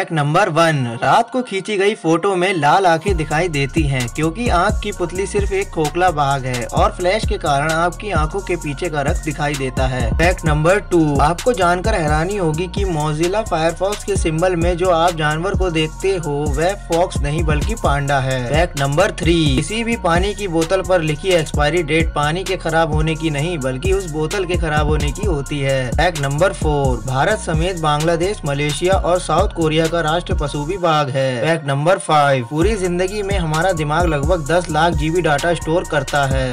Fact number one रात को खींची गई फ़ोटो में लाल आँखें दिखाई देती हैं, क्योंकि आँख की पुतली सिर्फ़ एक खोखला भाग है, और फ्लैश के कारण आपकी आँखों के पीछे का रक्त दिखाई देता है। फैक्ट नंबर टू आपको जानकर हैरानी होगी कि मोजिला फायरफॉक्स के सिंबल में जो आप जानवर को देखते हो, वह फॉक्स नहीं, बल्कि पांडा है। फैक्ट नंबर थ्री किसी भी पानी की बोतल पर लिखी एक्सपायरी डेट पानी के खराब होने की नहीं, बल्कि उस बोतल के खराब होने की होती है। फैक्ट नंबर फोर भारत समेत बांग्लादेश, मलेशिया और साउथ कोरिया का राष्ट्र पशु भी बाघ है। फैक्ट नंबर फाइव पूरी ज़िंदगी में हमारा दिमाग लगभग 10 लाख जीबी डाटा स्टोर करता है।